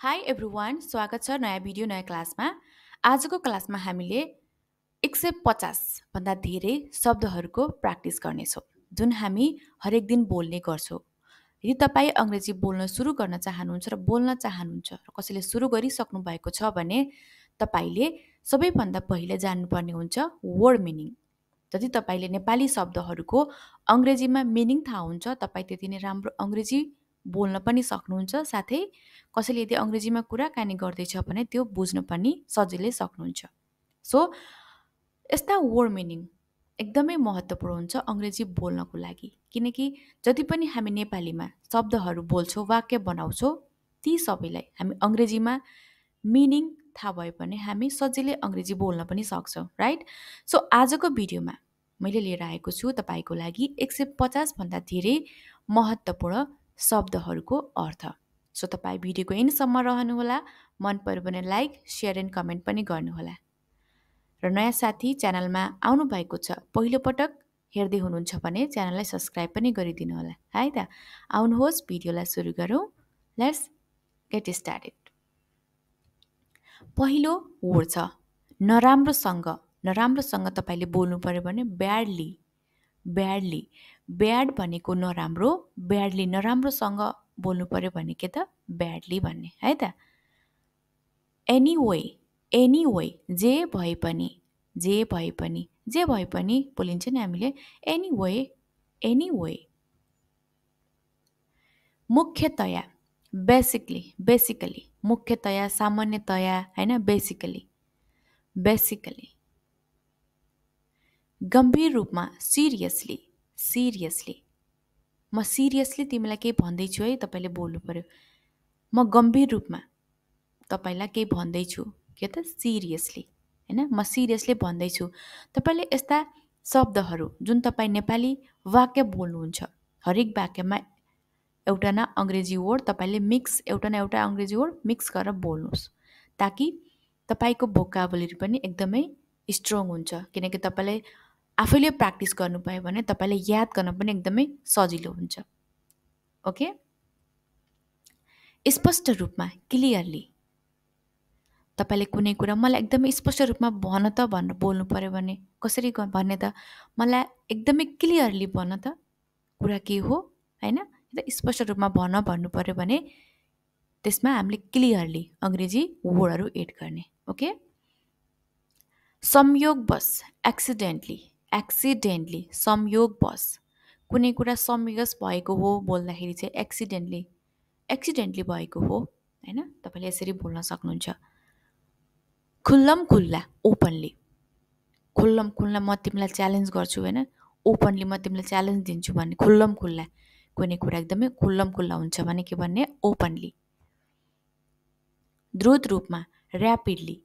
High everyone स्वागत छ नयाँ भिडियो नयाँ क्लासमा। आजको क्लासमा हामीले एक सय पचासभन्दा धेरै शब्दहरूको प्र्याक्टिस गर्नेछौँ जुन हामी हरेक दिन बोल्ने गर्छौँ। यदि तपाईँ अङ्ग्रेजी बोल्न सुरु गर्न चाहनुहुन्छ र बोल्न चाहनुहुन्छ र कसैले सुरु गरिसक्नु भएको छ भने तपाईँले सबैभन्दा पहिले जान्नुपर्ने हुन्छ वर्ड मिनिङ जति तपाईँले नेपाली शब्दहरूको अङ्ग्रेजीमा मिनिङ थाहा हुन्छ तपाईँ त्यति नै राम्रो अङ्ग्रेजी बोल्न पनि सक्नुहुन्छ साथै कसैले यदि अङ्ग्रेजीमा कुराकानी गर्दैछ भने त्यो बुझ्न पनि सजिलै सक्नुहुन्छ। सो यस्ता वर्ड मिनिङ एकदमै महत्त्वपूर्ण हुन्छ अङ्ग्रेजी बोल्नको लागि। किनकि जति पनि हामी नेपालीमा शब्दहरू बोल्छौँ वाक्य बनाउँछौँ ती सबैलाई हामी अङ्ग्रेजीमा मिनिङ थाहा भयो भने हामी सजिलै अङ्ग्रेजी बोल्न पनि सक्छौँ राइट सो आजको भिडियोमा मैले लिएर आएको छु तपाईँको लागि एक सय पचासभन्दा धेरै महत्त्वपूर्ण शब्दहरूको अर्थ। सो तपाईँ भिडियोको एन्डसम्म रहनुहोला मन पऱ्यो भने लाइक सेयर एन्ड कमेन्ट पनि गर्नुहोला। र नयाँ साथी च्यानलमा आउनुभएको छ पहिलोपटक हेर्दै हुनुहुन्छ भने च्यानललाई सब्सक्राइब पनि गरिदिनु होला है त? आउनुहोस् भिडियोलाई सुरु गरौँ। लेट्स गेट स्टार्टेड पहिलो वर्ड छ। नराम्रोसँग नराम्रोसँग तपाईँले बोल्नु पऱ्यो भने ब्याडली ब्याडली ब्याड भनेको नराम्रो ब्याडली नराम्रोसँग बोल्नु पऱ्यो भने के त? ब्याडली भन्ने है त? एनी वे एनी वे जे भए पनि जे भए पनि जे भए पनि बोलिन्छ नि हामीले एनी वे एनी वे मुख्यतया बेसिकली बेसिकली मुख्यतया सामान्यतया होइन? बेसिकली बेसिकली गम्भीर रूपमा सिरियसली सिरियसली म सिरियसली तिमीलाई केही भन्दैछु है तपाईँले बोल्नु पऱ्यो म गम्भीर रूपमा तपाईँलाई केही भन्दैछु के त? सिरियसली होइन? म सिरियसली भन्दैछु। तपाईँले यस्ता शब्दहरू जुन तपाईँ नेपाली वाक्य बोल्नुहुन्छ हरेक वाक्यमा एउटा न अङ्ग्रेजी वर्ड तपाईँले मिक्स एउटा न एउटा अङ्ग्रेजी वर्ड मिक्स गरेर बोल्नुहोस् ताकि तपाईँको भोकाबुलरी पनि एकदमै स्ट्रङ हुन्छ। किनकि तपाईँले आफैले प्र्याक्टिस गर्नुभयो भने तपाईँले याद गर्न पनि एकदमै सजिलो हुन्छ। ओके? स्पष्ट रूपमा क्लियरली। तपाईँले कुनै कुरा मलाई एकदमै स्पष्ट रूपमा भन त भनेर बोल्नु पऱ्यो भने कसरी भन्ने त मलाई एकदमै क्लियरली भन त कुरा के हो होइन? स्पष्ट रूपमा भन भन्नु पऱ्यो भने त्यसमा हामीले क्लियरली अङ्ग्रेजी वर्डहरू एड गर्ने ओके? संयोगवश एक्सिडेन्टली। एक्सिडेन्टली संयोगवश कुनै कुरा संयोगवश भएको हो बोल्दाखेरि चाहिँ एक्सिडेन्टली एक्सिडेन्टली भएको हो होइन? तपाईँले यसरी बोल्न सक्नुहुन्छ। खुल्लम खुल्ला ओपनली खुल्लम खुल्ला म तिमीलाई च्यालेन्ज गर्छु होइन? ओपनली म तिमीलाई च्यालेन्ज दिन्छु भन्ने खुल्लम खुल्ला। कुनै कुरा एकदमै खुल्लम खुल्ला हुन्छ भने के भन्ने? ओपनली द्रुत रूपमा ऱ्यापिडली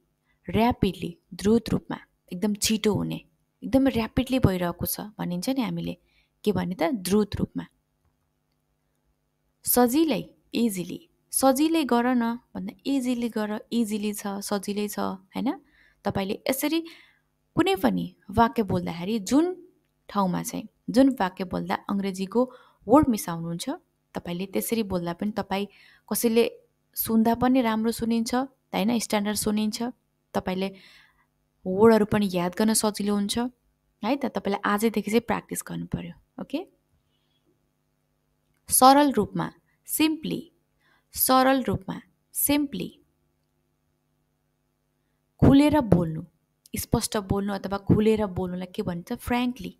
ऱ्यापिडली द्रुत रूपमा। एकदम छिटो हुने। एकदमै ऱ्यापिडली भइरहेको छ भनिन्छ नि हामीले। के भने त? द्रुत रूपमा। सजिलै इजिली सजिलै गर न भन्दा इजिली गर इजिली छ सजिलै छ होइन तपाईँले यसरी कुनै पनि वाक्य बोल्दाखेरि जुन ठाउँमा चाहिँ जुन वाक्य बोल्दा अङ्ग्रेजीको वर्ड मिसाउनुहुन्छ तपाईँले त्यसरी बोल्दा पनि तपाईँ कसैले सुन्दा पनि राम्रो सुनिन्छ होइन स्ट्यान्डर्ड सुनिन्छ तपाईँले वर्डहरू पनि याद गर्न सजिलो हुन्छ है त? तपाईँलाई आजैदेखि चाहिँ प्र्याक्टिस गर्नु पऱ्यो ओके? सरल रूपमा सिम्पली सरल रूपमा सिम्पली। खुलेर बोल्नु स्पष्ट बोल्नु अथवा खुलेर बोल्नुलाई के भन्छ? फ्रेङ्कली।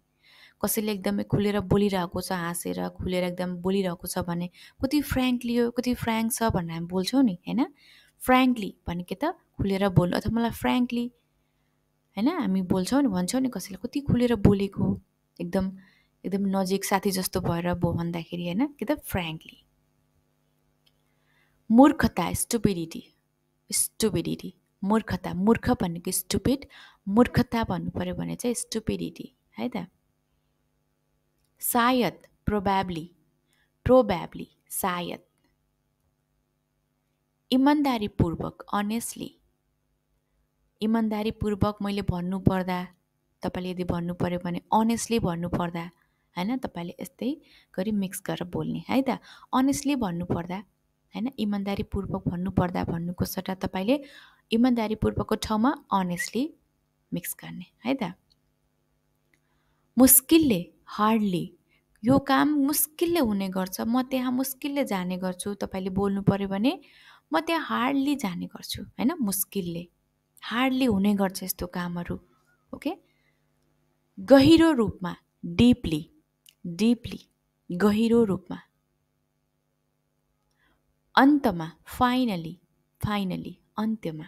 कसैले एकदमै खुलेर बोलिरहेको छ हाँसेर खुलेर एकदम बोलिरहेको छ भने कति फ्रेङ्कली हो कति फ्रेङ्क छ भनेर हामी बोल्छौँ नि होइन? फ्रेङ्कली भनेको त? खुलेर बोल्नु। अथवा मलाई फ्रेङ्कली होइन हामी बोल्छौँ नि भन्छौँ नि कसैले कति खुलेर बोलेको? एकदम एकदम नजिक साथी जस्तो भएर बो भन्दाखेरि होइन कि त फ्रेङ्कली। मूर्खता स्टुपिडिटी। स्टुपिडिटी। मूर्खता। मूर्ख भनेको स्टुपिड। मूर्खता भन्नु पऱ्यो भने चाहिँ स्टुपिडिटी है त? सायद प्रोब्याब्ली। प्रोब्याब्ली सायद। इमान्दारीपूर्वक अनेस्टली इमान्दारीपूर्वक मैले भन्नुपर्दा तपाईँले यदि भन्नु पऱ्यो भने अनेस्टली भन्नुपर्दा होइन तपाईँले यस्तै गरी मिक्स गरेर बोल्ने है त? अनेस्टली भन्नुपर्दा होइन इमान्दारीपूर्वक भन्नुपर्दा भन्नुको सट्टा तपाईँले इमान्दारीपूर्वकको ठाउँमा अनेस्टली मिक्स गर्ने है त? मुस्किलले हार्डली यो काम मुस्किलले हुने गर्छ। म त्यहाँ मुस्किलले जाने गर्छु। तपाईँले बोल्नु पऱ्यो भने म त्यहाँ हार्डली जाने गर्छु होइन मुस्किलले। हार्डली हुने गर्छ यस्तो कामहरू ओके? गहिरो रूपमा डिपली डिपली गहिरो रूपमा। अन्तमा फाइनली फाइनली अन्त्यमा।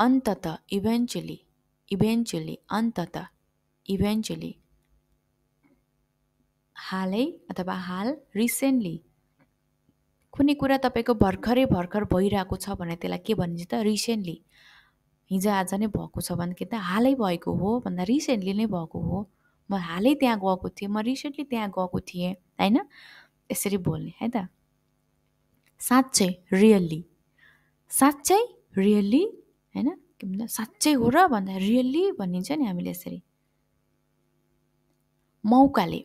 अन्तत इभेन्चुली इभेन्चुली अन्तत इभेन्चुली हालै अथवा हाल रिसेन्टली कुनै कुरा तपाईँको भर्खरै भर्खर भइरहेको छ भने त्यसलाई के भनिन्छ त? रिसेन्टली हिजो आज नै भएको छ भने त? हालै भएको हो भन्दा रिसेन्टली नै भएको हो। म हालै त्यहाँ गएको थिएँ। म रिसेन्टली त्यहाँ गएको थिएँ होइन? यसरी बोल्ने है त? साँच्चै रियल्ली साँच्चै रियल्ली होइन? के भन्छ? साँच्चै हो र भन्दा रियल्ली भनिन्छ नि हामीले यसरी। मौकाले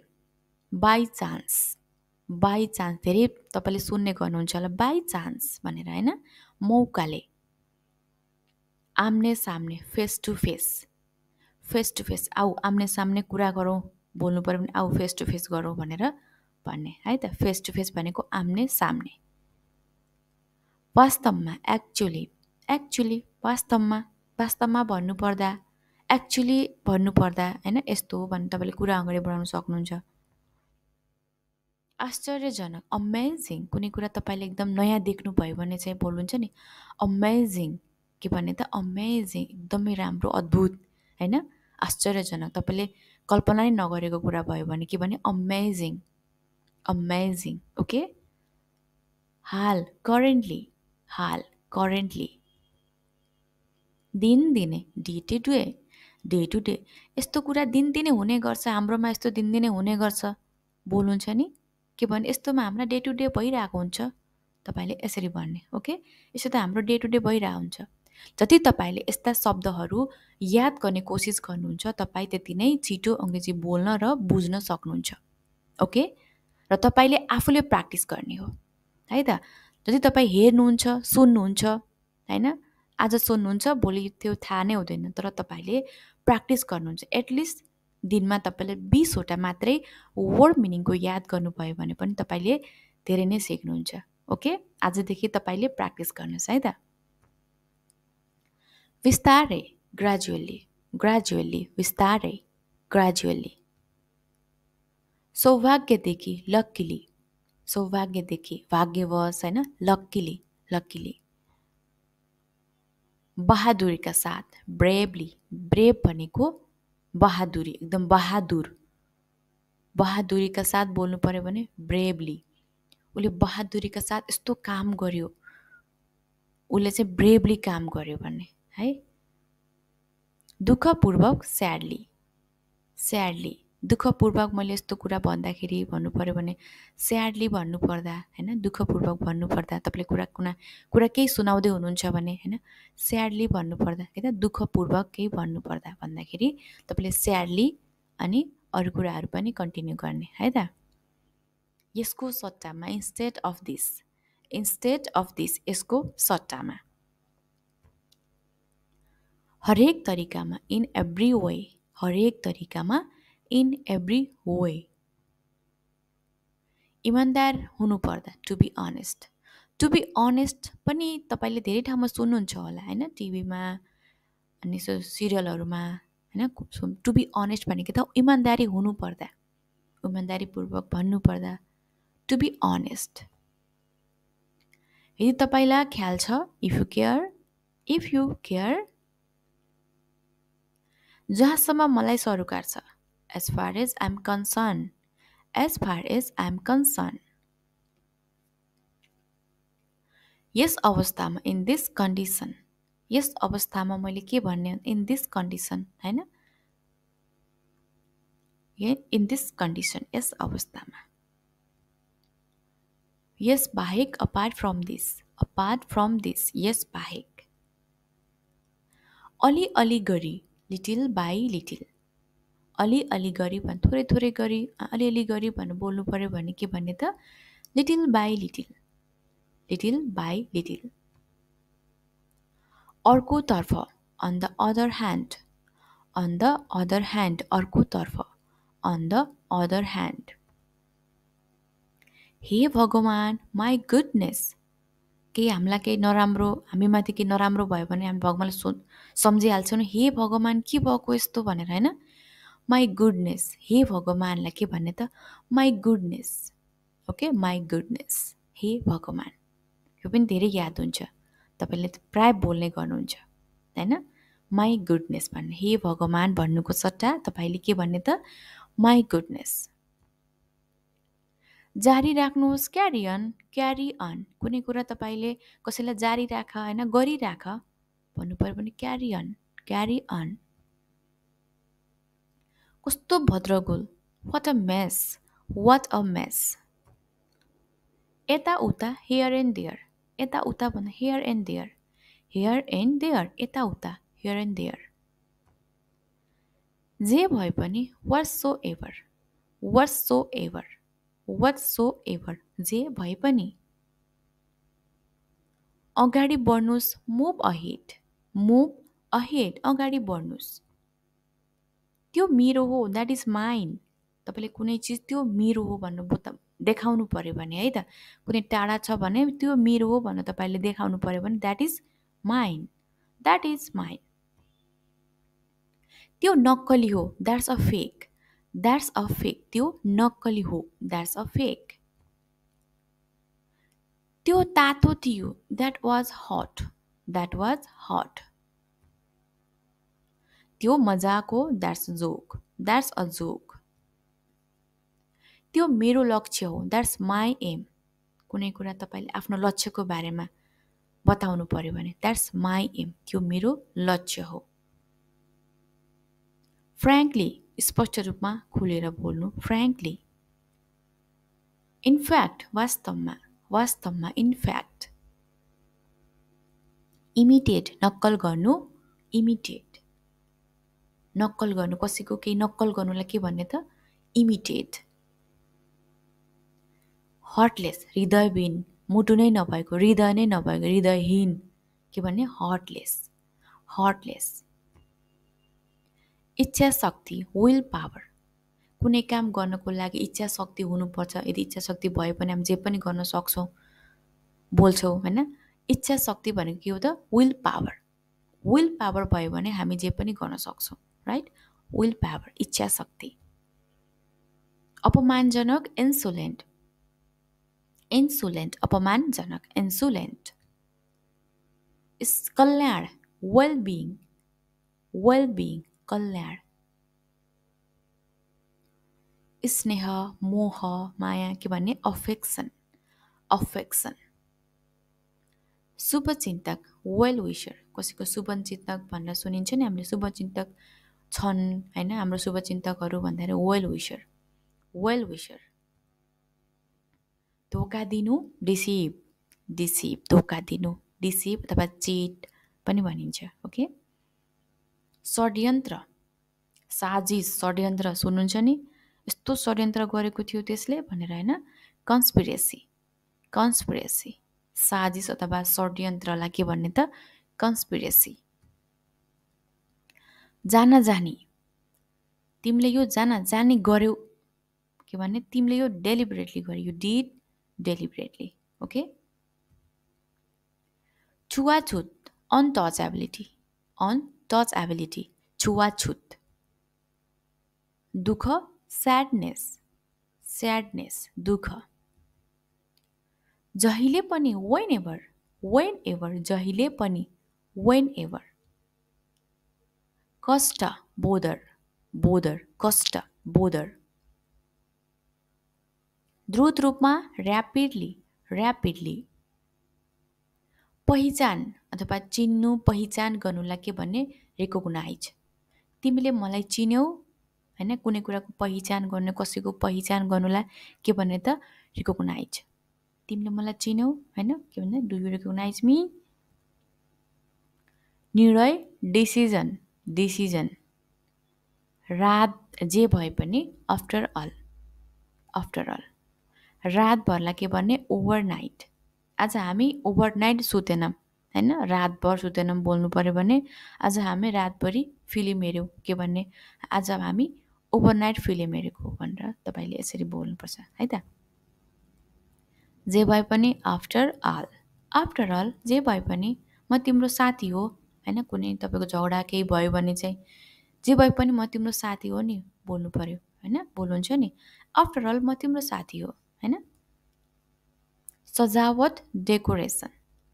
बाई चान्स बाई चान्स धेरै तपाईँले सुन्ने गर्नुहुन्छ होला बाई चान्स भनेर होइन? मौकाले। आम्ने सामने face to face face to face आऊ आम्ने सामने कुरा गरौँ बोल्नु पऱ्यो भने आऊ फेस टु फेस गरौँ भनेर भन्ने है त? फेस टु फेस भनेको आम्ने सामने। वास्तवमा एक्चुली एक्चुली वास्तवमा वास्तवमा भन्नुपर्दा एक्चुली भन्नुपर्दा होइन? यस्तो हो भने तपाईँले कुरा अगाडि बढाउन सक्नुहुन्छ। आश्चर्यजनक अमेजिङ कुनै कुरा तपाईँले एकदम नयाँ देख्नुभयो भने चाहिँ बोल्नुहुन्छ नि अमेजिङ के भन्ने त? अमेजिङ एकदमै राम्रो अद्भुत होइन? आश्चर्यजनक तपाईँले कल्पना नै नगरेको कुरा भयो भने के भने अमेजिङ अमेजिङ ओके हाल करेन्टली हाल करेन्टली दिनदिनै day to day day to day यस्तो कुरा दिनदिनै हुने गर्छ हाम्रोमा यस्तो दिनदिनै हुने गर्छ बोल्नुहुन्छ नि? के भने यस्तोमा हाम्रा डे टु डे भइरहेको हुन्छ। तपाईँले यसरी भन्ने ओके? यसो त हाम्रो डे टु डे भइरहेको हुन्छ। जति तपाईँले यस्ता शब्दहरू याद गर्ने कोसिस गर्नुहुन्छ तपाईँ त्यति नै छिटो अङ्ग्रेजी बोल्न र बुझ्न सक्नुहुन्छ ओके? र तपाईँले आफूले प्र्याक्टिस गर्ने हो है त? जति तपाईँ हेर्नुहुन्छ सुन्नुहुन्छ होइन आज सुन्नुहुन्छ भोलि त्यो थाहा नै हुँदैन तर तपाईँले प्र्याक्टिस गर्नुहुन्छ एटलिस्ट दिनमा तपाईँले बिसवटा मात्रै वर्ड मिनिङको याद गर्नुभयो भने पनि तपाईँले धेरै नै सिक्नुहुन्छ ओके? आजदेखि तपाईँले प्र्याक्टिस गर्नुहोस् है त? बिस्तारै ग्रेजुअल्ली ग्रेजुअल्ली बिस्तारै ग्रेजुअल्ली सौभाग्यदेखि लक्किली सौभाग्यदेखि भाग्यवश होइन? Luckily luckily. बहादुरीका साथ ब्रेभली ब्रेभ भनेको बहादुरी एकदम बहादुर। बहादुरीका साथ बोल्नु पऱ्यो भने ब्रेभली उसले बहादुरीका साथ यस्तो काम गर्यो। उसले चाहिँ ब्रेभली काम गर्यो भन्ने है? दुःखपूर्वक स्याडली। स्याडली। दुःखपूर्वक मैले यस्तो कुरा भन्दाखेरि भन्नु पऱ्यो भने स्याडली भन्नुपर्दा होइन दुःखपूर्वक भन्नुपर्दा तपाईँले कुरा कुना कुरा केही सुनाउँदै हुनुहुन्छ भने होइन स्याडली भन्नुपर्दा होइन दुःखपूर्वक केही भन्नुपर्दा भन्दाखेरि तपाईँले स्याडली अनि अरू कुराहरू पनि कन्टिन्यू गर्ने है त? यसको सट्टामा instead of this instead of this यसको सट्टामा। हरेक तरिकामा इन एभ्री वे हरेक तरिकामा इन एभ्री वे इमान्दार हुनुपर्दा to be honest to be honest पनि तपाईँले धेरै ठाउँमा सुन्नुहुन्छ होला होइन? टिभीमा अनि यसो सिरियलहरूमा होइन? टु बी अनेस्ट भनेको त इमान्दारी हुनुपर्दा इमान्दारीपूर्वक भन्नुपर्दा टु बी अनेस्ट यदि तपाईँलाई ख्याल छ if you care if you care जहाँसम्म मलाई सरोकार छ as far as I'm concerned. As far as I'm concerned. यस अवस्थामा इन दिस कन्डिसन यस अवस्थामा मैले के भन्ने इन दिस कन्डिसन होइन इन दिस कन्डिसन यस अवस्थामा यस बाहेक apart from this apart from this यस बाहेक. अलि अलि गरी लिटिल बाई लिटिल अलिअलि गरी भने थोरै थोरै गरी, अलिअलि गरी भनेर बोल्नु पऱ्यो भने के भन्ने त? Little by little little by little अर्कोतर्फ on the other hand on the other hand अर्कोतर्फ अन द अदर ह्यान्ड हे भगवान् माई गुडनेस केही हामीलाई केही नराम्रो हामीमाथि केही नराम्रो भयो भने हामी भगवान्लाई सो सम्झिहाल्छौँ। हे भगवान्, के भएको यस्तो भनेर, होइन? माई गुडनेस हे भगवान्लाई के भन्ने त? My goodness okay my goodness हे भगवान्. यो पनि धेरै याद हुन्छ। तपाईँले प्राय बोल्ने गर्नुहुन्छ। होइन? माई गुडनेस भन्ने। हे भगवान् भन्नुको सट्टा तपाईँले के भन्ने त? माई गुडनेस जारी राख्नुहोस्। क्यारी अन क्यारी अन कुनै कुरा तपाईँले कसैलाई जारी राख होइन गरिराख भन्नु पऱ्यो भने क्यारी अन क्यारी अन कस्तो भद्रगोल। What a mess what a mess यताउता हेयर एन्ड देयर यताउता भन्दा here and there here and there यताउता हेयर एन्ड देयर जे भए पनि whatsoever whatsoever whatsoever जे भए पनि। अगाडि बढ्नुहोस् मुभ अहेड मुभ अहेड अगाडि बढ्नुहोस् त्यो मेरो हो द्याट इज माइन तपाईँले कुनै चिज त्यो मेरो हो भन्नु त देखाउनु पऱ्यो भने है त? कुनै टाढा छ भने त्यो मेरो हो भनेर तपाईँले देखाउनु पऱ्यो भने that is mine that is mine त्यो नक्कली हो that's a fake that's a fake त्यो नक्कली हो द्याट्स अ फेक त्यो तातो थियो that was hot that was hot त्यो मजाक that's joke that's a joke. त्यो मेरो लक्ष्य हो द्याट्स माई एम। कुनै कुरा तपाईँले आफ्नो लक्ष्यको बारेमा बताउनु पर्यो भने द्याट्स माई एम त्यो मेरो लक्ष्य हो। फ्रेङ्कली स्पष्ट रूपमा खुलेर बोल्नु फ्रेङ्कली। इनफ्याक्ट वास्तवमा वास्तवमा इनफ्याक्ट इमिटेट नक्कल गर्नु इमिटेट। नक्कल गर्नु कसैको केही नक्कल गर्नुलाई के भन्ने त? इमिटेट हर्टलेस हृदयविहीन मुटु नै नभएको हृदय नै नभएको हृदयहीन के भन्ने? हर्टलेस हर्टलेस इच्छा शक्ति विल पावर कुनै काम गर्नको लागि इच्छा शक्ति हुनुपर्छ। यदि इच्छा शक्ति भए पनि हामी जे पनि गर्न सक्छौँ बोल्छौँ होइन? इच्छा शक्ति भनेको के हो त? विल पावर विल पावर भयो भने हामी जे पनि गर्न सक्छौँ। राइट विल पावर इच्छा शक्ति अपमानजनक इन्सुलेन्ट इन्सुलेन्ट अपमानजनक इन्सुलेन्ट कल्याण वेल बिङ वेल बिङ कल्याण। स्नेह मोह माया के भन्ने अफेक्सन अफेक्सन शुभचिन्तक वेल विसर कसैको शुभचिन्तक भनेर सुनिन्छ नि हामीले शुभचिन्तक छन् होइन? हाम्रो शुभचिन्तकहरू भन्दाखेरि वेल विसर वेल विसर धोका दिनु डिसिभ। डिसिभ धोका दिनु। डिसिभ अथवा चिट पनि भनिन्छ ओके? षड्यन्त्र। साजिस षड्यन्त्र सुन्नुहुन्छ नि? यस्तो षड्यन्त्र गरेको थियो त्यसले भनेर होइन? कन्सपिरेसी। कन्सपिरेसी। साजिस अथवा षड्यन्त्रलाई के भन्ने त? कन्सपिरेसी। जान जाने। तिमीले यो जान जाने गर्यौ। के भन्ने? तिमीले यो डेलिबरेटली गर्यो। यु डिड डेलिबरेटली ओके छुवाछुत अनटचेबिलिटी अन टच एबिलिटी छुवाछुत। दुःख स्याडनेस स्याडनेस दुःख। जहिले पनि वेन एभर वेन एभर जहिले पनि वेन एभर कष्ट बोदर बोदर कष्ट बोदर। द्रुत रूपमा ऱ्यापिडली ऱ्यापिडली पहिचान अथवा चिन्नु पहिचान गर्नुलाई के भन्ने? रेकोगनाइज तिमीले मलाई चिन्यौ होइन? कुनै कुराको पहिचान गर्नु कसैको पहिचान गर्नुलाई के भन्ने त? रिकोगनाइज तिमीले मलाई चिन्यौ होइन? के भन्ने? डु यु रिकोगनाइज मी निर्णय डिसिजन डिसिजन। रात जे भए पनि आफ्टर अल आफ्टर अल रातभरलाई के भन्ने? ओभरनाइट आज हामी ओभरनाइट सुतेनौँ होइन? रातभर सुतेनौँ बोल्नु पऱ्यो भने आज हामी रातभरि फिल्म हेऱ्यौँ के भन्ने? आज हामी ओभरनाइट फिल्म हेरेको भनेर तपाईँले यसरी बोल्नुपर्छ है त? जे भए पनि आफ्टर अल आफ्टर अल जे भए पनि म तिम्रो साथी हो होइन? कुनै तपाईँको झगडा केही भयो भने चाहिँ जे भए पनि म तिम्रो साथी हो नि बोल्नु पऱ्यो होइन? बोल्नुहुन्छ नि? आफ्टर अल म तिम्रो साथी हो होइन? सजावट डेकोरेसन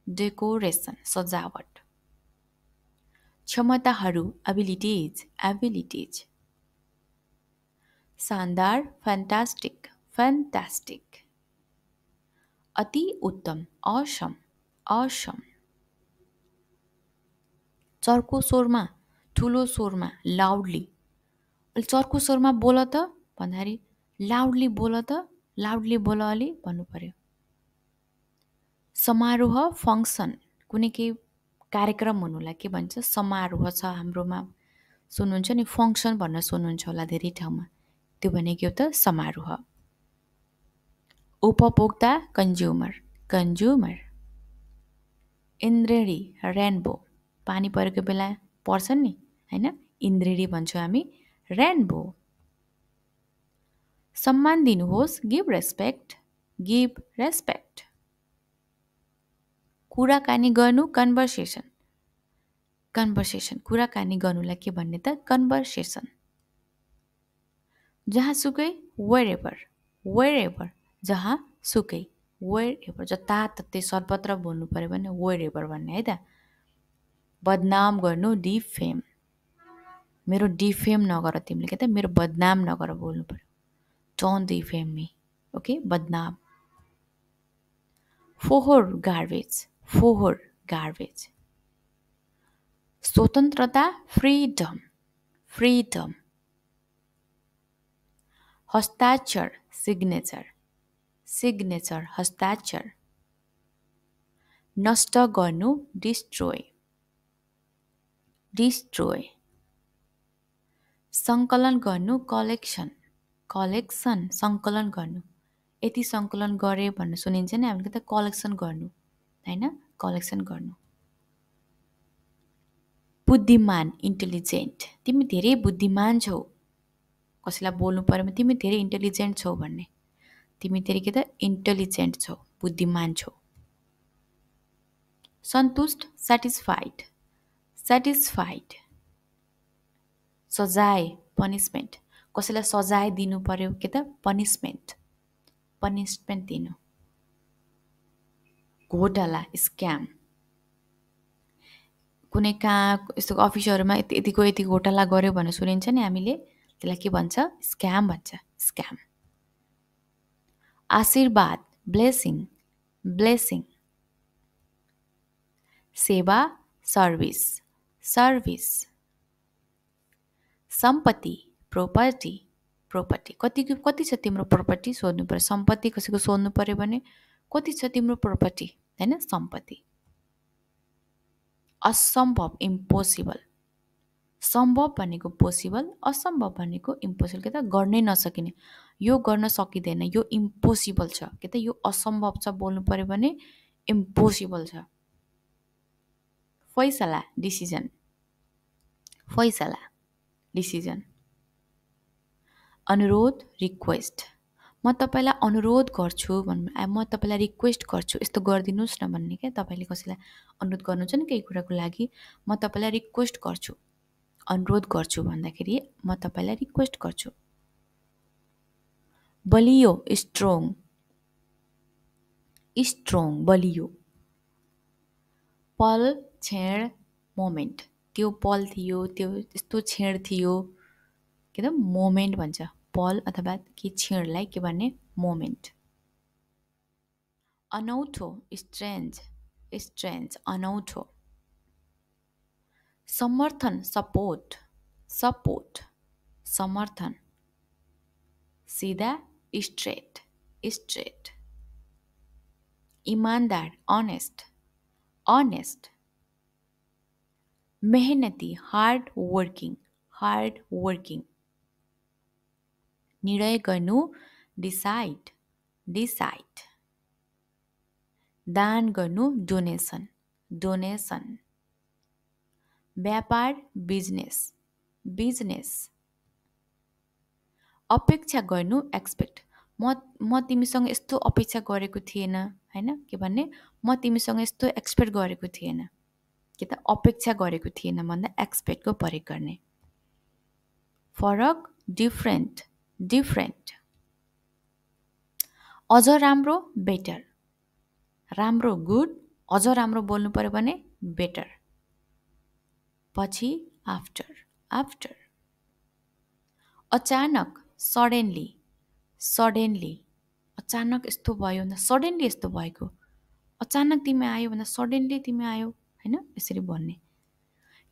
डेकोरेसन सजावट। क्षमताहरू एबिलिटिज एबिलिटिज शानदार फ्यान्टास्टिक फ्यान्टास्टिक अति उत्तम असम असम। चर्को स्वरमा ठुलो स्वरमा लाउडली। अहिले चर्को स्वरमा बोल त भन्दाखेरि लाउडली बोल त लाउडली बोल अलि भन्नु पऱ्यो समारोह फङ्सन कुनै केही कार्यक्रम हुनुलाई के भन्छ? समारोह छ हाम्रोमा। सुन्नुहुन्छ नि फङ्सन भनेर सुन्नुहुन्छ होला धेरै ठाउँमा। त्यो भनेको त समारोह। उपभोक्ता कन्ज्युमर कन्ज्युमर। इन्द्रेणी रेनबो। पानी परेको बेला पर्छन् नि होइन? इन्द्रेणी भन्छौँ हामी। रेनबो सम्मान दिनुहोस्। गिभ रेस्पेक्ट गिभ रेस्पेक्ट कुराकानी गर्नु कन्भर्सेसन कन्भर्सेसन कुराकानी गर्नुलाई के भन्ने त? कन्भर्सेसन जहाँसुकै वेयर एभर वेयर एभर जहाँ सुकै वेयर एभर जताततै सर्वत्र बोल्नु पऱ्यो भने वेयर एभर भन्ने है त? बदनाम गर्नु डिफेम मेरो डिफेम नगर तिमीले के त मेरो बदनाम नगर बोल्नु पऱ्यो डोन्ट डिफेम मी ओके बदनाम। फोहोर गार्बेज फोहोर गार्बेज स्वतन्त्रता फ्रिडम फ्रिडम हस्ताक्षर सिग्नेचर सिग्नेचर हस्ताक्षर. नष्ट गर्नु डिस्ट्रोय डिस्ट्रोय सङ्कलन गर्नु कलेक्सन कलेक्सन सङ्कलन गर्नु. यति सङ्कलन गरे भन्ने सुनिन्छ नि हामीले त कलेक्सन गर्नु होइन? कलेक्सन गर्नु. बुद्धिमान इन्टेलिजेन्ट तिमी धेरै बुद्धिमान छौ। कसैलाई बोल्नु पऱ्यो तिमी धेरै इन्टेलिजेन्ट छौ भन्ने। तिमी धेरै के त इन्टेलिजेन्ट छौ बुद्धिमान छौ। सन्तुष्ट सेटिस्फाइड सेटिस्फाइड सजाय पनिसमेन्ट कसैलाई सजाय दिनु पर्यो के त? पनिसमेन्ट पनिसमेन्ट दिनु। घोटाला स्क्याम कुनै कहाँ यस्तो अफिसहरूमा यति यतिको यति घोटाला गऱ्यो भनेर सुनिन्छ नि हामीले त्यसलाई के भन्छ? स्क्याम भन्छ। स्क्याम आशीर्वाद ब्लेसिङ ब्लेसिङ सेवा सर्भिस सर्भिस। सम्पत्ति प्रोपर्टी प्रोपर्टी कति कति छ तिम्रो प्रोपर्टी सोध्नु पऱ्यो सम्पत्ति कसैको सोध्नु पऱ्यो भने कति छ तिम्रो प्रोपर्टी होइन? सम्पत्ति। असम्भव इम्पोसिबल सम्भव भनेको पोसिबल असम्भव भनेको इम्पोसिबल के त? गर्नै नसकिने। यो गर्न सकिँदैन। यो इम्पोसिबल छ। के त? यो असम्भव छ बोल्नु पऱ्यो भने इम्पोसिबल छ। फैसला डिसिजन फैसला डिसिजन अनुरोध रिक्वेस्ट म तपाईँलाई अनुरोध गर्छु भन्नु म तपाईँलाई रिक्वेस्ट गर्छु। यस्तो गरिदिनुहोस् न भन्ने क्या तपाईँले कसैलाई अनुरोध गर्नुहुन्छ नि केही कुराको लागि। म तपाईँलाई रिक्वेस्ट गर्छु। अनुरोध गर्छु भन्दाखेरि म तपाईँलाई रिक्वेस्ट गर्छु। बलियो स्ट्रङ स्ट्रङ बलियो। पल छेड मोमेन्ट। त्यो पल थियो त्यो यस्तो छेड थियो के त? मोमेन्ट भन्छ। पल अथवा के क्षणलाई के भन्ने? मोमेन्ट। अनौठो स्ट्रेन्ज स्ट्रेन्ज अनौठो। समर्थन सपोर्ट सपोर्ट समर्थन। सिधा स्ट्रेट स्ट्रेट। इमान्दार अनेस्ट अनेस्ट। मेहनती हार्ड वर्किङ हार्ड वर्किङ निर्णय गर्नु डिसाइड डिसाइड दान गर्नु डोनेसन डोनेसन व्यापार बिजनेस बिजनेस अपेक्षा गर्नु एक्सपेक्ट म म तिमीसँग यस्तो अपेक्षा गरेको थिएन होइन? के भन्ने? म तिमीसँग यस्तो एक्सपेक्ट गरेको थिएन। कि त अपेक्षा गरेको थिएन भन्दा एक्सपेक्टको प्रयोग गर्ने। फरक डिफ्रेन्ट डिफ्रेन्ट अझ राम्रो बेटर राम्रो गुड अझ राम्रो बोल्नु पऱ्यो भने बेटर पछि आफ्टर आफ्टर अचानक सडेन्ली सडेन्ली अचानक यस्तो भयो भन्दा सडेन्ली यस्तो भएको। अचानक तिमी आयो भन्दा सडेन्ली तिमी आयो। होइन यसरी भन्ने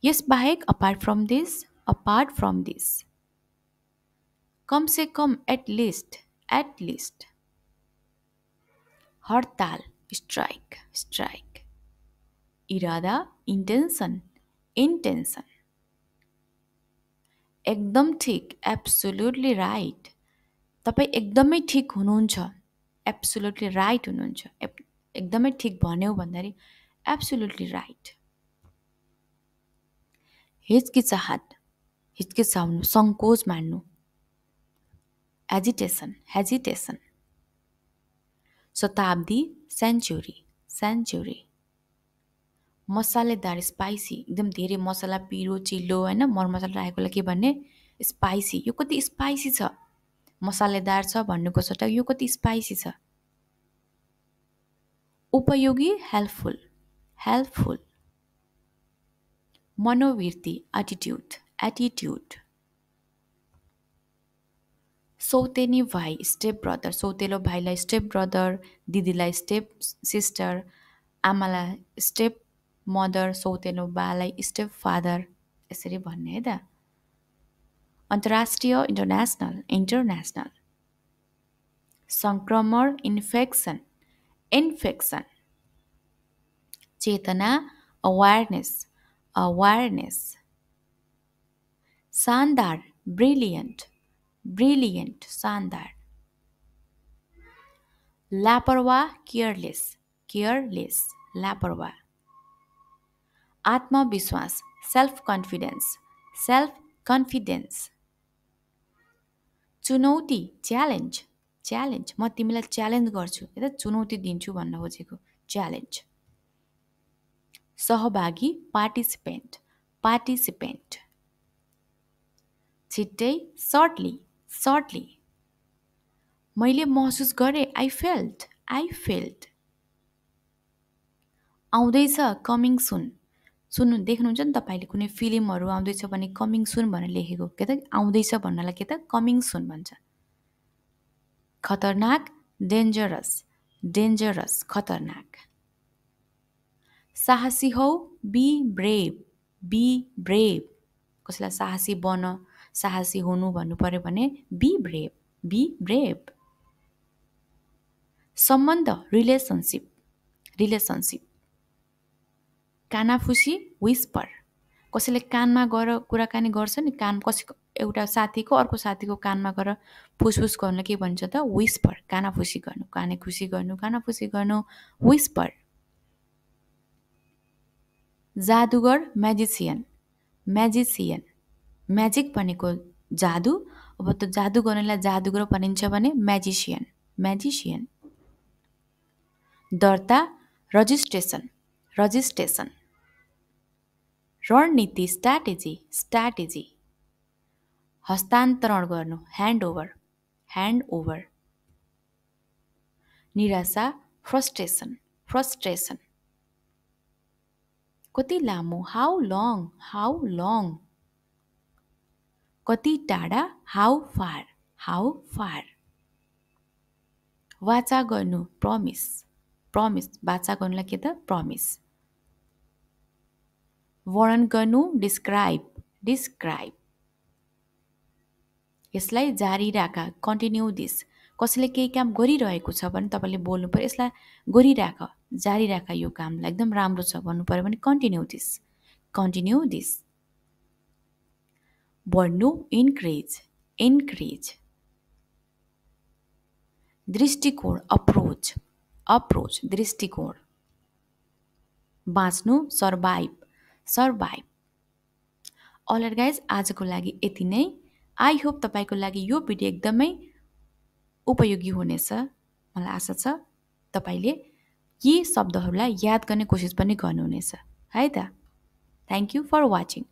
यसबाहेक apart from this apart from this कम से कम एट लिस्ट एट लिस्ट हडताल स्ट्राइक स्ट्राइक इरादा इन्टेन्सन इन्टेन्सन एकदम ठिक एब्सोल्युटली राइट तपाईँ एकदमै ठिक हुनुहुन्छ। एब्सोल्युटली राइट हुनुहुन्छ। एकदमै ठिक भन्यो भन्दाखेरि एब्सोल्युटली राइट हिचकिचाहट हिचकिचाउनु सङ्कोच मान्नु एजिटेसन हेजिटेसन शताब्दी सेन्चुरी सेन्चुरी मसालेदार स्पाइसी एकदम धेरै मसला पिरो चिल्लो होइन मरमसला राखेकोलाई के भन्ने? स्पाइसी यो कति स्पाइसी छ? मसालेदार छ भन्नुको सट्टा यो कति स्पाइसी छ? उपयोगी हेल्पफुल हेल्पफुल मनोवृत्ति एटिट्युड एटिट्युड सौतेनी भाइ स्टेप ब्रदर सौतेलो भाइलाई स्टेप ब्रदर दिदीलाई स्टेप सिस्टर आमालाई स्टेप मदर सौतेलो बालाई स्टेप फादर यसरी भन्ने है त अन्तर्राष्ट्रिय इन्टरनेसनल इन्टरनेसनल सङ्क्रमण इन्फेक्सन इन्फेक्सन चेतना अवेरनेस अवेरनेस शानदार ब्रिलियन्ट ब्रिलियन्ट शानदार. लापरवाह केयरलेस केयरलेस लापरवाह. आत्मविश्वास सेल्फ कन्फिडेन्स सेल्फ कन्फिडेन्स चुनौती च्यालेन्ज च्यालेन्ज म तिमीलाई च्यालेन्ज गर्छु। यता चुनौती दिन्छु भन्न खोजेको। च्यालेन्ज सहभागी पार्टिसिपेन्ट पार्टिसिपेन्ट। छिट्टै सर्टली सर्टली मैले महसुस गरेँ आई फेल्ट आई फेल्ट आउँदैछ कमिङ सुन सुन्नु देख्नुहुन्छ नि तपाईँले कुनै फिल्महरू आउँदैछ भने कमिङ सुन भनेर लेखेको। के त? आउँदैछ भन्नलाई के त? कमिङ सुन भन्छ। खतरनाक डेन्जरस डेन्जरस खतरनाक। साहसी हौ बी ब्रेभ बी ब्रेभ कसैलाई साहसी बन साहसी हुनु भन्नु पर्यो भने बी ब्रेभ बी ब्रेभ सम्बन्ध रिलेसनसिप रिलेसनसिप कानाफुसी विस्पर कसैले कानमा गएर कुराकानी गर्छ नि कान कसैको एउटा साथीको अर्को साथीको कानमा गएर फुसफुस गर्नु के भन्छ त विस्पर कानाफुसी गर्नु काने खुसी गर्नु कानाफुसी गर्नु विस्पर जादुगर म्याजिसियन म्याजिसियन म्याजिक भनेको जादु? अब त जादु गर्नेलाई जादुगर भनिन्छ भने म्याजिसियन म्याजिसियन दर्ता रजिस्ट्रेसन। रजिस्ट्रेसन। रणनीति स्ट्राटेजी। स्ट्राटेजी। हस्तान्तरण गर्नु। ह्यान्ड ओभर ह्यान्ड ओभर निराशा फ्रस्ट्रेसन फ्रस्ट्रेसन कति लामो? हाउ लङ हाउ लङ कति टाढा? हाउ फार हाउ फार वाचा गर्नु प्रमिस प्रमिस वाचा गर्नुलाई के त? प्रमिस वर्णन गर्नु डिस्क्राइब डिस्क्राइब यसलाई जारी राख। कन्टिन्यू दिस कसैले केही काम गरिरहेको छ भने तपाईँले बोल्नु पऱ्यो। यसलाई गरिराख। जारी राख यो कामलाई। एकदम राम्रो छ भन्नु पऱ्यो भने कन्टिन्यू दिस कन्टिन्यू दिस बढ्नु इन्क्रिज इन्क्रिज दृष्टिकोण अप्रोच अप्रोच दृष्टिकोण। बाँच्नु सर्भाइभ सर्भाइभ अलर गाइज आजको लागि यति नै। आई होप तपाईँको लागि यो भिडियो एकदमै उपयोगी हुनेछ। मलाई आशा छ तपाईँले यी शब्दहरूलाई याद गर्ने कोसिस पनि गर्नुहुनेछ। है त? Thank you for watching